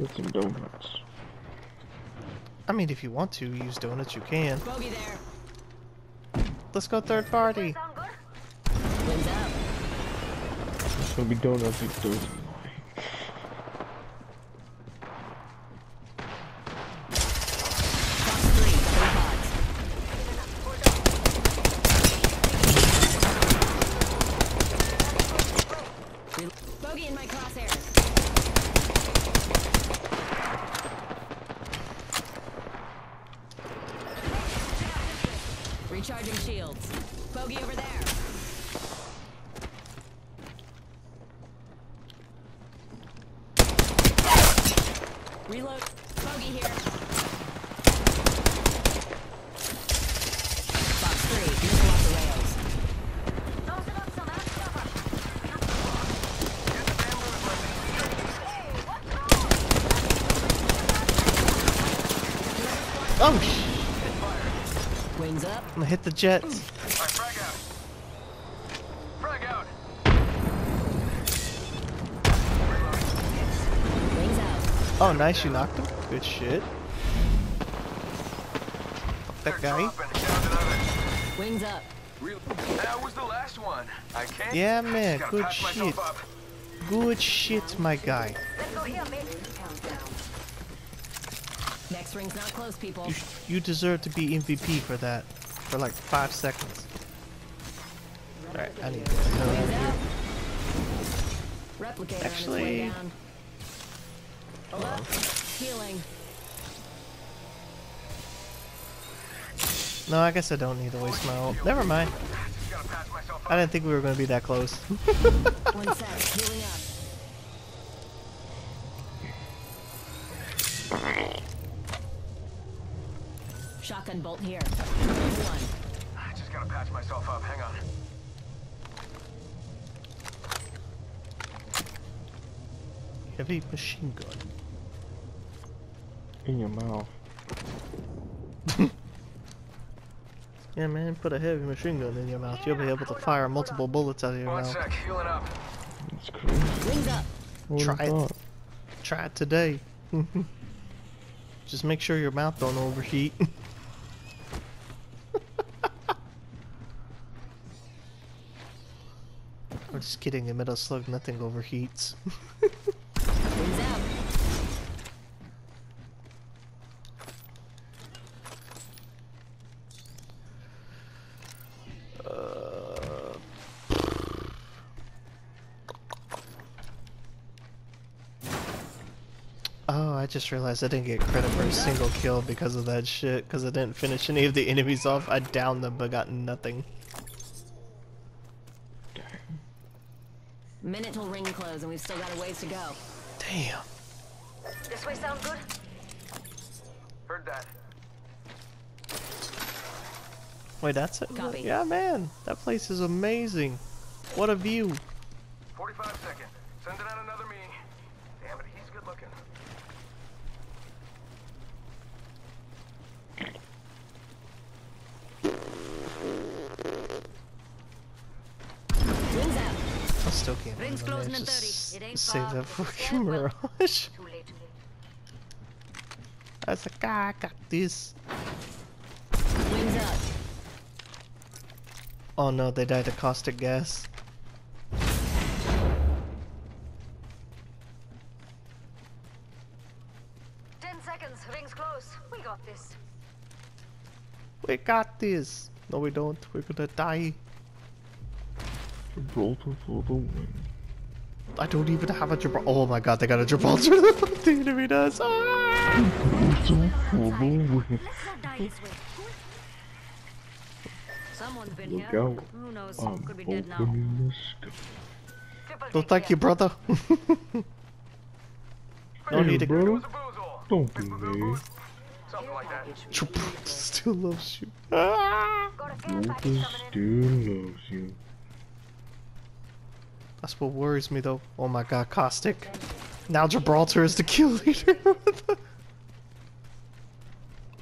Get some donuts. I mean, if you want to use donuts, you can. Bogey there. Let's go third party. Sound good? It's gonna be donuts with those. Fox 3, double pods. Bogey in my crosshairs. Recharging shields. Bogey over there. Reload. Bogey here. Fox 3, missile off the rails. Tossing up some ass cover. Oh, sh Wings up. I'm gonna hit the jets. Alright, frag out. Frag out. Oh, nice, you knocked him. Good shit. Fuck that guy. Dropping. Down to others. Wings up. Real- That was the last one. I can't. Yeah, man, good shit. Good shit, my guy. Let's go here, mate. Next ring's not close, people. You, you deserve to be MVP for that. For like five seconds. Alright, I need to get another here. Replicator Actually- way. Up. Healing. No, I guess I don't need to waste my ult. Never mind. Just gotta patch myself up. I didn't think we were gonna be that close. One sec. Healing up. Shotgun bolt here. One. I just gotta patch myself up. Hang on. Heavy machine gun. In your mouth. Yeah, man, put a heavy machine gun in your mouth. You'll be able to fire multiple bullets out of your One mouth. sec. Healing up. It's crazy. Wings up. Who would've Try it. thought? Try it today. Just make sure your mouth don't overheat. I'm just kidding, in Metal Slug nothing overheats. Oh, I just realized I didn't get credit for a single kill because of that shit, because I didn't finish any of the enemies off. I downed them but got nothing. Till close, and we've still got a ways to go. Damn. This way sound good? Heard that. Wait, that's it? Copy. Yeah, man. That place is amazing. What a view. 45 seconds. Sending out another me. Damn it, he's good looking. Wings out. I still can't Rings closing in 30. It ain't save far. that fucking mirage. Too late. I was like, ah, I got this. Wings up. Oh no, they died of caustic gas. Ten seconds. Rings close. We got this. We got this. No, we don't. We're gonna die. Gibraltar for the win. I don't even have a Gibraltar. Oh my god, they got a Gibraltar. the enemy does. Ah! Gibraltar for the win. Let's not die this way. Someone's been Look here. out. Who knows? I'm Could be dead now. opening the sky. Triple No, thank you, brother. no Hey, need brother. Boozaboozle. Don't be me. Something like that. Gibraltar still loves you. Ah! Got a care package Gibraltar coming in. still loves you. That's what worries me, though. Oh my god, caustic. Now Gibraltar is the kill leader.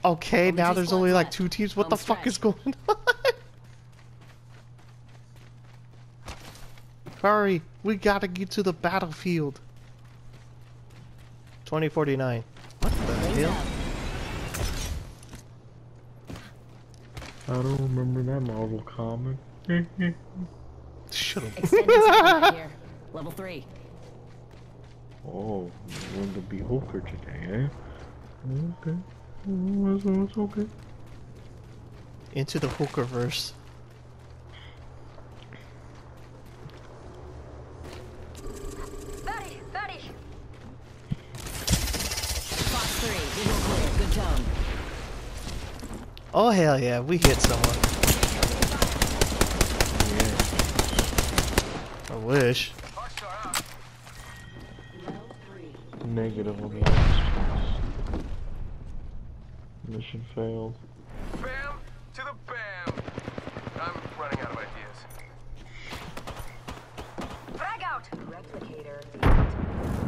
okay, now there's squads only like two teams. What Home the fuck is going on? Hurry, we gotta get to the battlefield. 2049. What the hell? I don't remember that Marvel comic. Shut up. Extended here. Level three. oh, you're going to be Hulker today, eh? Okay. Oh, that's, that's okay. Into the hookerverse. Betty, Betty. Fox three. Visual clear. Good tone. Oh hell yeah, we hit someone. Yeah. I wish. Negative on the Mission failed. Bam to the bam. I'm running out of ideas. Frag out.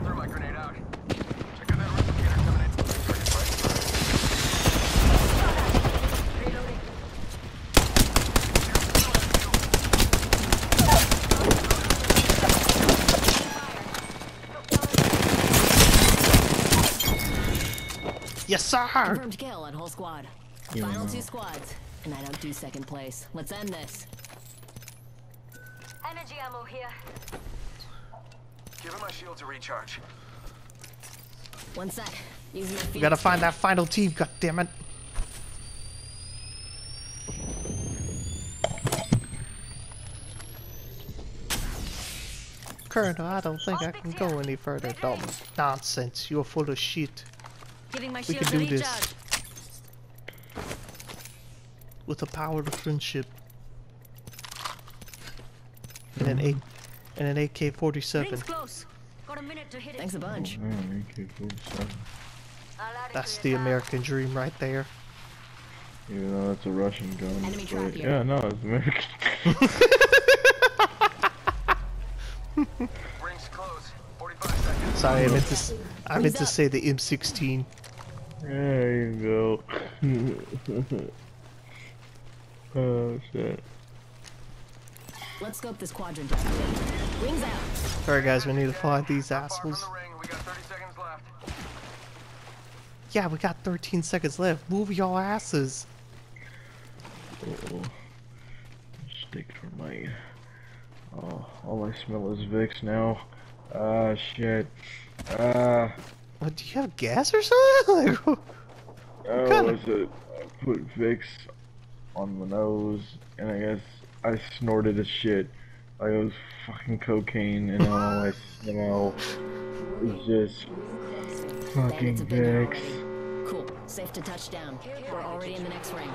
Throw my grenade out. Check out that replicator coming in. Target right. Reloading. Yes, sir. Confirmed kill on whole squad. Yeah, Final no. two squads, and I don't do second place. Let's end this. Energy ammo here. Give him my shield to recharge. One sec. Using my feet. We gotta find that final team. God damn it. Colonel, I don't think I can go any further. Don't nonsense. You're full of shit. Giving my We shield can a do this. recharge. With the power of friendship. And an A and an AK-47. Rings close. Got a minute to hit it. Thanks a bunch. Oh, man, AK-47. I'll add it That's the. American dream right there. Even though that's a Russian gun. Enemy but- trap here. Yeah, no, it's American. Rings close. 45 seconds. Sorry, I meant to s- I meant to say the M16. There you go. oh, shit. Let's scope this quadrant. Wings out. Alright guys, we need to find these Not far from assholes. the ring. We got 30 seconds left. Yeah, we got 13 seconds left. Move your asses. Oh, stick for my. Oh, all I smell is Vicks now. Ah, shit. Ah, What, do you have gas or something? Like, oh, kinda- was it? I put Vicks on my nose, and I guess I snorted a shit. Like it was fucking cocaine, and all I smell is just fucking Bandits Vicks. Cool. Safe to touch down. We're already in the next ring.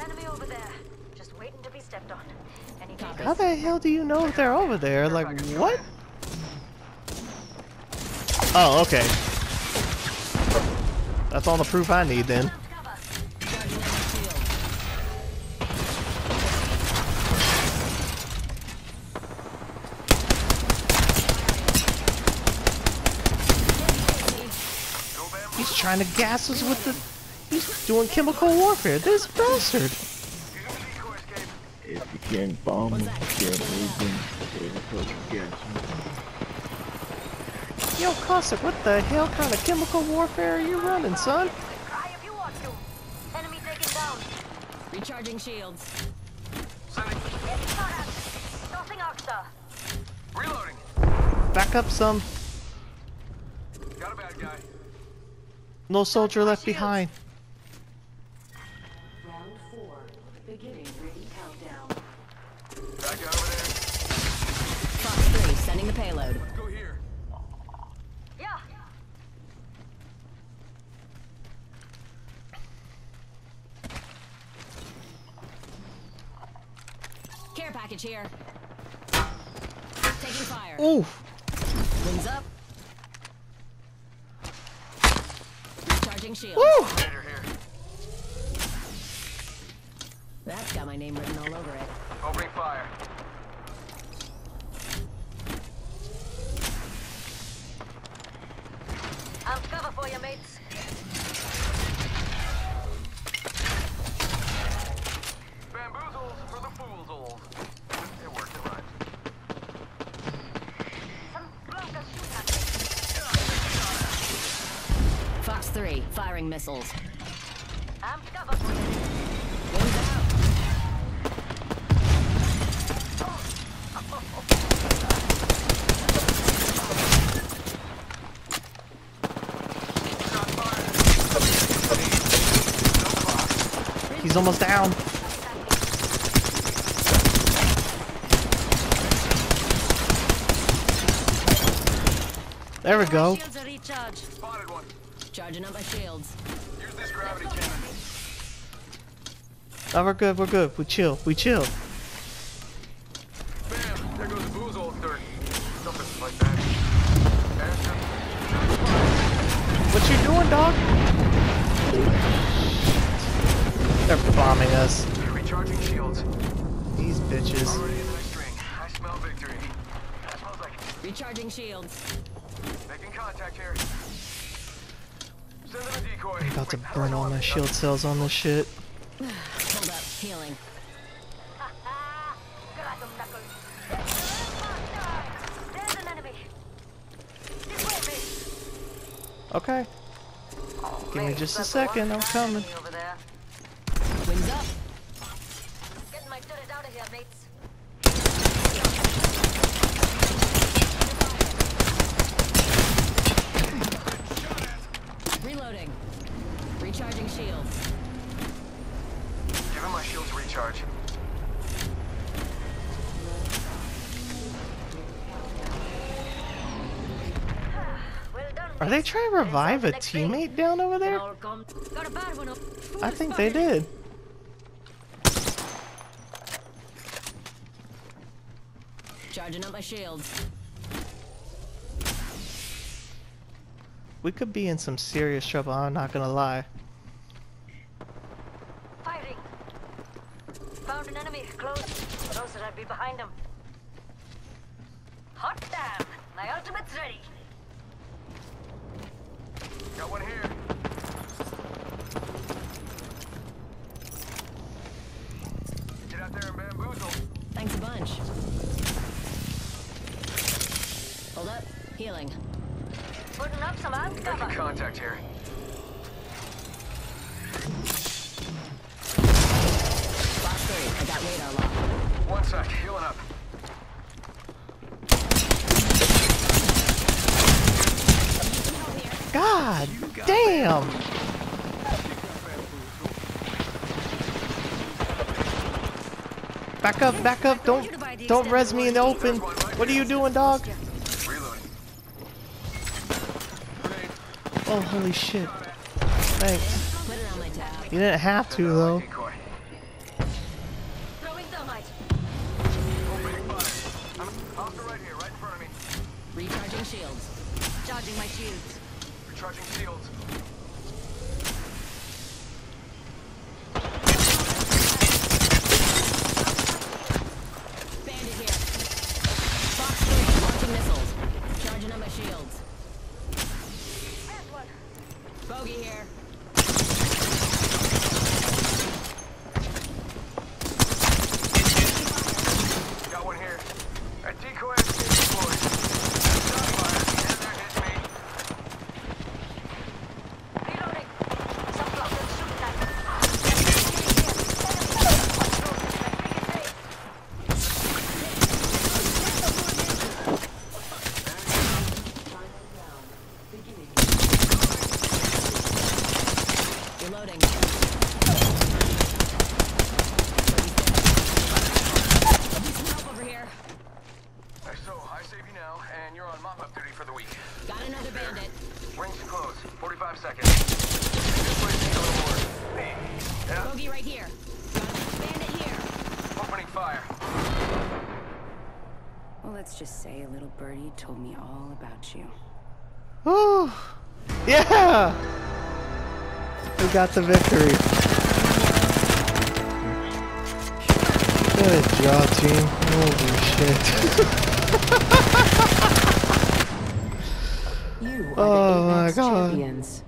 Enemy over there. Just waiting to be stepped on. Any How the hell do you know if they're over there? Like, what? Oh, okay. That's all the proof I need then. He's trying to gas us with the... He's doing chemical warfare. This bastard. If you can't bomb them, that? shit, moving. Yes. Yo, Caustic, what the hell kind of chemical warfare are you running, son? Cry if you want to. Enemy taken down. Recharging shields. Sending. It's got us. Tossing Arcstar. Reloading. Back up some. Got a bad guy. No soldier left behind. Round four, beginning ring countdown. Back out over there. Fox 3, sending the payload. Let's go here. Yeah. Care package here. Taking fire. Oof. Wings up. Recharging shield. Woo! Later here. That's got my name written all over it. Opening fire. I'll cover for you, mates. 3, firing missiles. I'm cover for you. Wings out. He's almost down. There we go. Shields are recharged. Spotted one. Charging up my shields. Use this gravity cannon. Oh, we're good. We're good. We chill. We chill. Bam! There goes the booze old dirt. Something like that. What you doing, dog? They're bombing us. Recharging shields. These bitches. Already in the next ring. I smell victory. That smells like Recharging shields. making contact here. Send in. About to burn all my shield cells on this shit. Hold up. Healing. Got them knuckles. There's an enemy. This way, mate. Okay. Give me just a second. I'm coming. enemy Wings up. Getting my turret out of here, mates. Reloading. Recharging shields. Give him my shield to recharge. Are they trying to revive a teammate down over there? I'll come. Got a bad one up. I think they did. Charging up my shields. We could be in some serious trouble. I'm not gonna lie. Firing. Found an enemy close. Closer, I'd be behind him. Hot damn! My ultimate's ready. Making contact here. Fox 3. I got radar lock. One sec. Healing up. God damn! Back up, back up! Don't, don't res me in the open. What are you doing, dog? Oh, holy shit! Thanks. Put it on my tab. You didn't have to though. Decoy. Throwing thermite. Opening fire. I'm hostile right here, right in front of me. Recharging shields. Charging my shields. Recharging shields. Bandit here. Fox 3. Launching missiles. Charging up my shields. There's one. Bogey here. Got one here. A decoy escape deployed. Shot fired. And there hit me. Reloading. Some blockers shooting at me. Reloading. Some help over here. So, I save you now, and you're on mop-up duty for the week. Got another bandit. Rings close. 45 seconds. This place needs a little more. Hey, yeah? Bogey right here. Got a bandit here. Opening fire. Well, let's just say a little birdie told me all about you. Woo! Yeah! We got the victory. Good job, team. Holy shit. You are Oh the my God. champions.